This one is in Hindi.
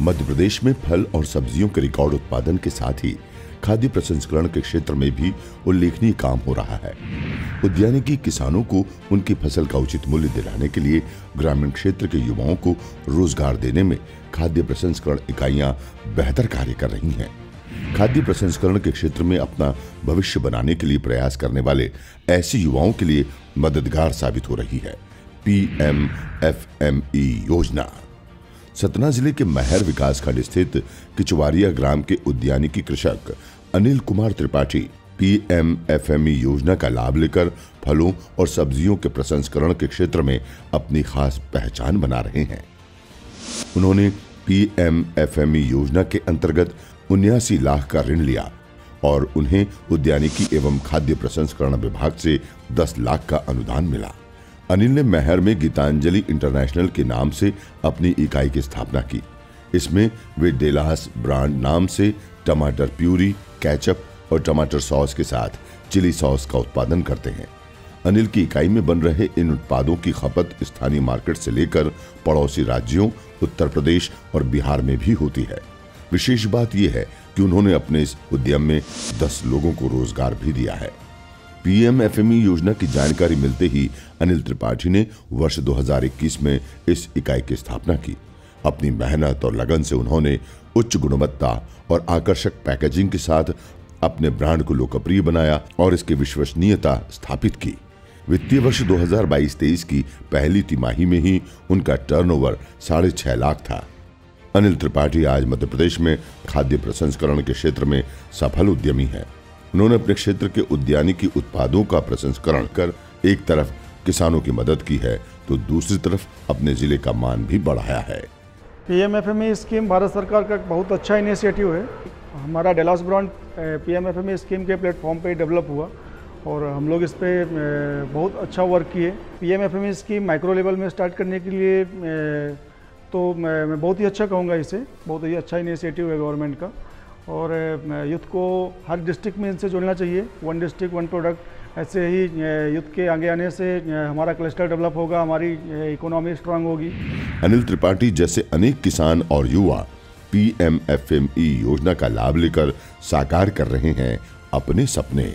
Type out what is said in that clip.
मध्य प्रदेश में फल और सब्जियों के रिकॉर्ड उत्पादन के साथ ही खाद्य प्रसंस्करण के क्षेत्र में भी उल्लेखनीय काम हो रहा है। उद्यानिकी किसानों को उनकी फ़सल का उचित मूल्य दिलाने के लिए ग्रामीण क्षेत्र के युवाओं को रोज़गार देने में खाद्य प्रसंस्करण इकाइयाँ बेहतर कार्य कर रही हैं। खाद्य प्रसंस्करण के क्षेत्र में अपना भविष्य बनाने के लिए प्रयास करने वाले ऐसे युवाओं के लिए मददगार साबित हो रही है। पीएम एफएमई योजना। सतना ज़िले के महर विकासखंड स्थित किचवारिया ग्राम के उद्यानिकी कृषक अनिल कुमार त्रिपाठी पीएम एफएमई योजना का लाभ लेकर फलों और सब्जियों के प्रसंस्करण के क्षेत्र में अपनी खास पहचान बना रहे हैं। उन्होंने पीएम एफएमई योजना के अंतर्गत उन्यासी लाख का ऋण लिया और उन्हें उद्यानिकी एवं खाद्य प्रसंस्करण विभाग से 10 लाख का अनुदान मिला। अनिल ने महर में गीतांजलि इंटरनेशनल के नाम से अपनी इकाई की स्थापना की। इसमें वे डेलास ब्रांड नाम से टमाटर प्यूरी, कैचअप और टमाटर सॉस के साथ चिली सॉस का उत्पादन करते हैं। अनिल की इकाई में बन रहे इन उत्पादों की खपत स्थानीय मार्केट से लेकर पड़ोसी राज्यों, उत्तर प्रदेश और बिहार में भी होती है। विशेष बात यह है कि उन्होंने अपने इस उद्यम में 10 लोगों को रोज़गार भी दिया है। पीएम एफएमई योजना की जानकारी मिलते ही अनिल त्रिपाठी ने वर्ष 2021 में इस इकाई की स्थापना की। अपनी मेहनत और लगन से उन्होंने उच्च गुणवत्ता और आकर्षक पैकेजिंग के साथ अपने ब्रांड को लोकप्रिय बनाया और इसकी विश्वसनीयता स्थापित की। वित्तीय वर्ष 2022-23 की पहली तिमाही में ही उनका टर्नओवर साढ़े छह लाख था। अनिल त्रिपाठी आज मध्य प्रदेश में खाद्य प्रसंस्करण के क्षेत्र में सफल उद्यमी है। उन्होंने अपने क्षेत्र के उद्यानिकी उत्पादों का प्रसंस्करण कर एक तरफ़ किसानों की मदद की है तो दूसरी तरफ़ अपने ज़िले का मान भी बढ़ाया है। पीएमएफएमई स्कीम भारत सरकार का बहुत अच्छा इनिशिएटिव है। हमारा डेलास ब्रांड पीएमएफएमई स्कीम के प्लेटफॉर्म पे डेवलप हुआ और हम लोग इस पर बहुत अच्छा वर्क किए। पीएमएफएमई स्कीम माइक्रो लेवल में स्टार्ट करने के लिए तो मैं बहुत ही अच्छा कहूँगा इसे। बहुत ही अच्छा इनिशिएटिव है गवर्नमेंट का। और यूथ को हर डिस्ट्रिक्ट में इनसे जुड़ना चाहिए। वन डिस्ट्रिक्ट वन प्रोडक्ट ऐसे ही यूथ के आगे आने से हमारा क्लस्टर डेवलप होगा, हमारी इकोनॉमी स्ट्रांग होगी। अनिल त्रिपाठी जैसे अनेक किसान और युवा पीएमएफएमई योजना का लाभ लेकर साकार कर रहे हैं अपने सपने।